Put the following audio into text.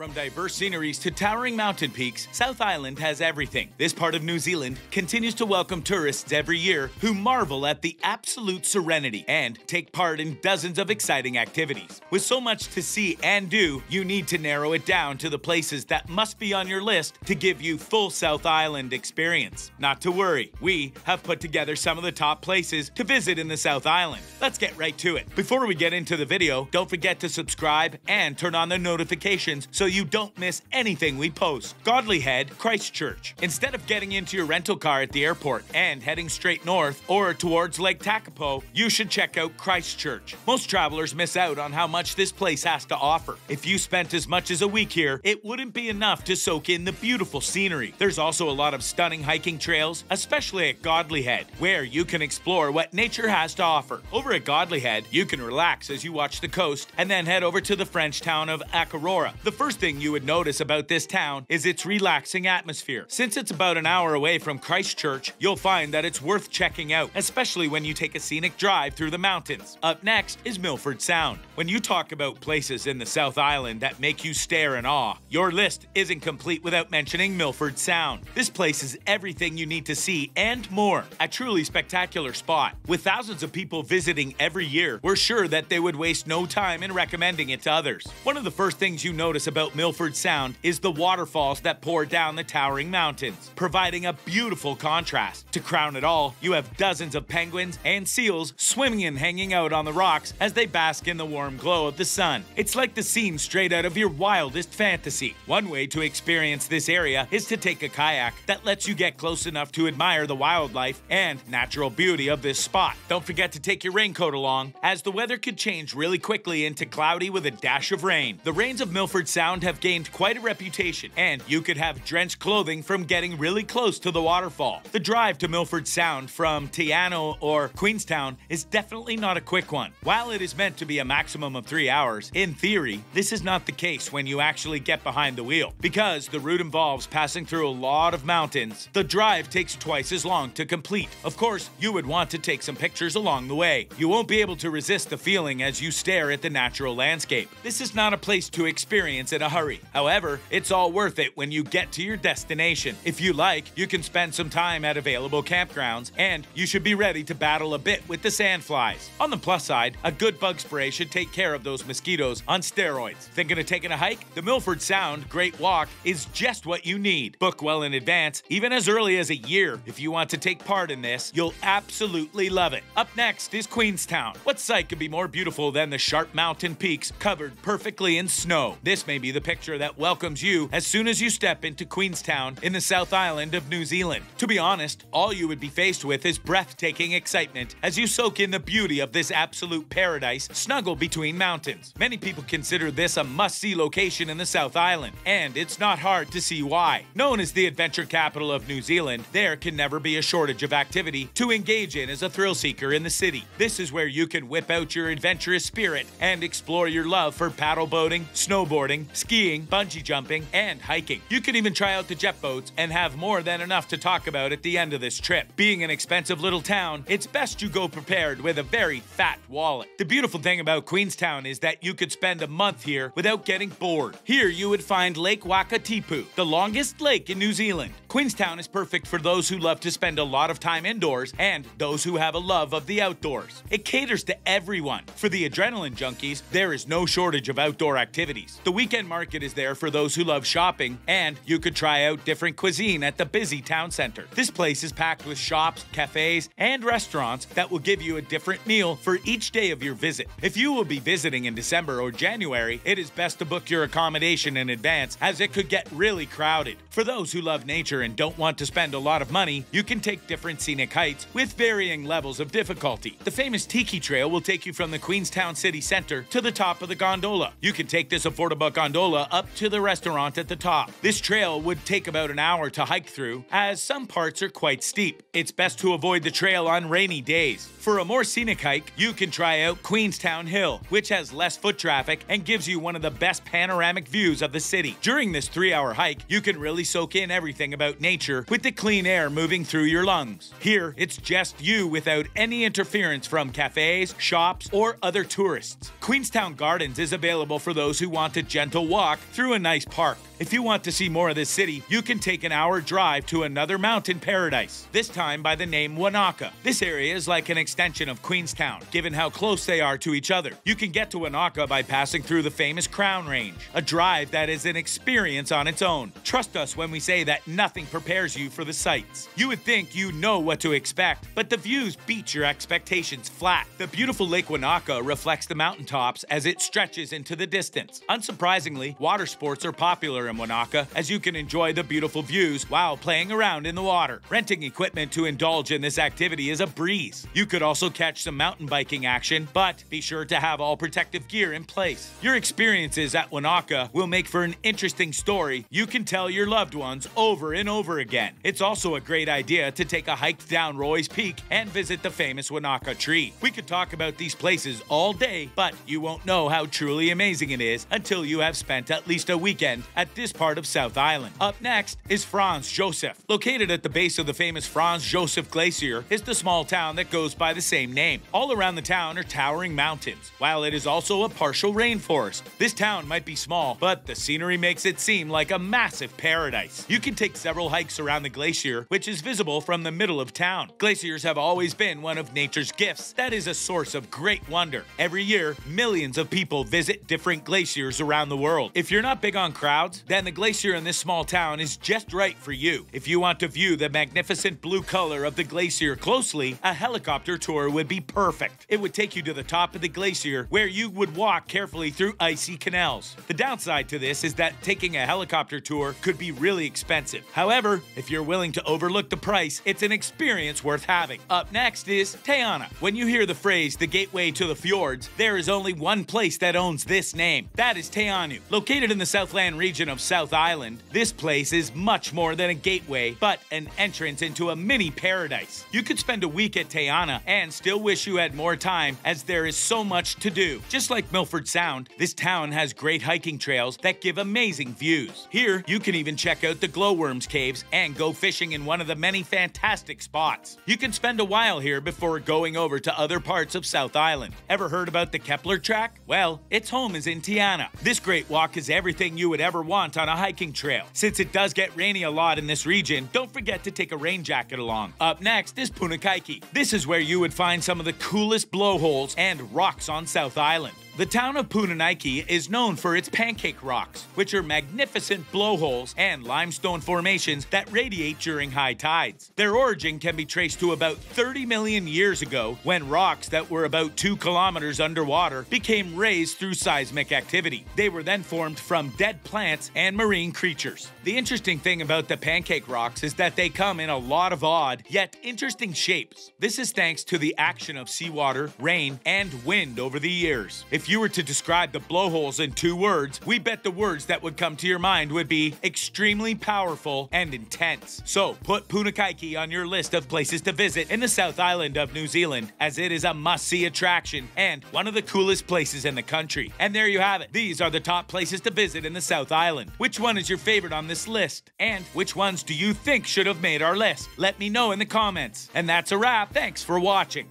From diverse sceneries to towering mountain peaks, South Island has everything. This part of New Zealand continues to welcome tourists every year who marvel at the absolute serenity and take part in dozens of exciting activities. With so much to see and do, you need to narrow it down to the places that must be on your list to give you full South Island experience. Not to worry, we have put together some of the top places to visit in the South Island. Let's get right to it. Before we get into the video, don't forget to subscribe and turn on the notifications so you don't miss anything we post. Godleyhead, Christchurch. Instead of getting into your rental car at the airport and heading straight north or towards Lake Tekapo, you should check out Christchurch. Most travelers miss out on how much this place has to offer. If you spent as much as a week here, it wouldn't be enough to soak in the beautiful scenery. There's also a lot of stunning hiking trails, especially at Godleyhead, where you can explore what nature has to offer. Over at Godleyhead, you can relax as you watch the coast and then head over to the French town of Akaroa. The first thing you would notice about this town is its relaxing atmosphere. Since it's about an hour away from Christchurch, you'll find that it's worth checking out, especially when you take a scenic drive through the mountains. Up next is Milford Sound. When you talk about places in the South Island that make you stare in awe, your list isn't complete without mentioning Milford Sound. This place is everything you need to see and more. A truly spectacular spot. With thousands of people visiting every year, we're sure that they would waste no time in recommending it to others. One of the first things you notice about Milford Sound is the waterfalls that pour down the towering mountains, providing a beautiful contrast. To crown it all, you have dozens of penguins and seals swimming and hanging out on the rocks as they bask in the warm glow of the sun. It's like the scene straight out of your wildest fantasy. One way to experience this area is to take a kayak that lets you get close enough to admire the wildlife and natural beauty of this spot. Don't forget to take your raincoat along, as the weather could change really quickly into cloudy with a dash of rain. The rains of Milford Sound have gained quite a reputation, and you could have drenched clothing from getting really close to the waterfall. The drive to Milford Sound from Te Anau or Queenstown is definitely not a quick one. While it is meant to be a maximum of three hours, in theory, this is not the case when you actually get behind the wheel. Because the route involves passing through a lot of mountains, the drive takes twice as long to complete. Of course, you would want to take some pictures along the way. You won't be able to resist the feeling as you stare at the natural landscape. This is not a place to experience in a hurry. However, it's all worth it when you get to your destination. If you like, you can spend some time at available campgrounds, and you should be ready to battle a bit with the sandflies. On the plus side, a good bug spray should take care of those mosquitoes on steroids. Thinking of taking a hike? The Milford Sound Great Walk is just what you need. Book well in advance, even as early as a year. If you want to take part in this, you'll absolutely love it. Up next is Queenstown. What sight could be more beautiful than the sharp mountain peaks covered perfectly in snow? This may be the picture that welcomes you as soon as you step into Queenstown in the South Island of New Zealand. To be honest, all you would be faced with is breathtaking excitement as you soak in the beauty of this absolute paradise snuggled between mountains. Many people consider this a must see location in the South Island, and it's not hard to see why. Known as the adventure capital of New Zealand, there can never be a shortage of activity to engage in as a thrill seeker in the city. This is where you can whip out your adventurous spirit and explore your love for paddle boating, snowboarding, skiing, bungee jumping, and hiking. You can even try out the jet boats and have more than enough to talk about at the end of this trip. Being an expensive little town, it's best you go prepared with a very fat wallet. The beautiful thing about Queenstown is that you could spend a month here without getting bored. Here you would find Lake Wakatipu, the longest lake in New Zealand. Queenstown is perfect for those who love to spend a lot of time indoors and those who have a love of the outdoors. It caters to everyone. For the adrenaline junkies, there is no shortage of outdoor activities. The weekend market is there for those who love shopping, and you could try out different cuisine at the busy town center. This place is packed with shops, cafes, and restaurants that will give you a different meal for each day of your visit. If you will be visiting in December or January, it is best to book your accommodation in advance as it could get really crowded. For those who love nature and don't want to spend a lot of money, you can take different scenic heights with varying levels of difficulty. The famous Tiki Trail will take you from the Queenstown City Center to the top of the gondola. You can take this affordable gondola up to the restaurant at the top. This trail would take about an hour to hike through, as some parts are quite steep. It's best to avoid the trail on rainy days. For a more scenic hike, you can try out Queenstown Hill, which has less foot traffic and gives you one of the best panoramic views of the city. During this three hour hike, you can really soak in everything about nature with the clean air moving through your lungs. Here, it's just you without any interference from cafes, shops, or other tourists. Queenstown Gardens is available for those who want a gentle walk through a nice park. If you want to see more of this city, you can take an hour drive to another mountain paradise, this time by the name Wanaka. This area is like an extension of Queenstown, given how close they are to each other. You can get to Wanaka by passing through the famous Crown Range, a drive that is an experience on its own. Trust us when we say that nothing prepares you for the sights. You would think you know what to expect, but the views beat your expectations flat. The beautiful Lake Wanaka reflects the mountaintops as it stretches into the distance. Unsurprisingly, water sports are popular in Wanaka as you can enjoy the beautiful views while playing around in the water. Renting equipment to indulge in this activity is a breeze. You could also catch some mountain biking action, but be sure to have all protective gear in place. Your experiences at Wanaka will make for an interesting story you can tell your loved ones over and over again. It's also a great idea to take a hike down Roy's Peak and visit the famous Wanaka tree. We could talk about these places all day, but you won't know how truly amazing it is until you have spent at least a weekend at this part of South Island. Up next is Franz Josef. Located at the base of the famous Franz Josef Glacier is the small town that goes by the same name. All around the town are towering mountains, while it is also a partial rainforest. This town might be small, but the scenery makes it seem like a massive paradise. You can take several hikes around the glacier, which is visible from the middle of town. Glaciers have always been one of nature's gifts that is a source of great wonder. Every year, millions of people visit different glaciers around the world. If you're not big on crowds, then the glacier in this small town is just right for you. If you want to view the magnificent blue color of the glacier closely, a helicopter tour would be perfect. It would take you to the top of the glacier where you would walk carefully through icy canals. The downside to this is that taking a helicopter tour could be really expensive. However, if you're willing to overlook the price, it's an experience worth having. Up next is Te Anau. When you hear the phrase the gateway to the fjords, there is only one place that owns this name. That is Te Anau. Located in the Southland region of South Island, this place is much more than a gateway, but an entrance into a mini paradise. You could spend a week at Te Anau and still wish you had more time as there is so much to do. Just like Milford Sound, this town has great hiking trails that give amazing views. Here, you can even check out the glowworms caves and go fishing in one of the many fantastic spots. You can spend a while here before going over to other parts of South Island. Ever heard about the Kepler track? Well, its home is in Te Anau. This great walk is everything you would ever want on a hiking trail. Since it does get rainy a lot in this region, don't forget to take a rain jacket along. Up next is Punakaiki. This is where you would find some of the coolest blowholes and rocks on South Island. The town of Punakaiki is known for its pancake rocks, which are magnificent blowholes and limestone formations that radiate during high tides. Their origin can be traced to about 30 million years ago when rocks that were about 2 kilometers underwater became raised through seismic activity. They were then formed from dead plants and marine creatures. The interesting thing about the pancake rocks is that they come in a lot of odd yet interesting shapes. This is thanks to the action of seawater, rain, and wind over the years. If you were to describe the blowholes in two words, we bet the words that would come to your mind would be extremely powerful and intense. So put Punakaiki on your list of places to visit in the South Island of New Zealand, as it is a must see attraction and one of the coolest places in the country. And there you have it. These are the top places to visit in the South Island. Which one is your favorite on this list? And which ones do you think should have made our list? Let me know in the comments. And that's a wrap. Thanks for watching.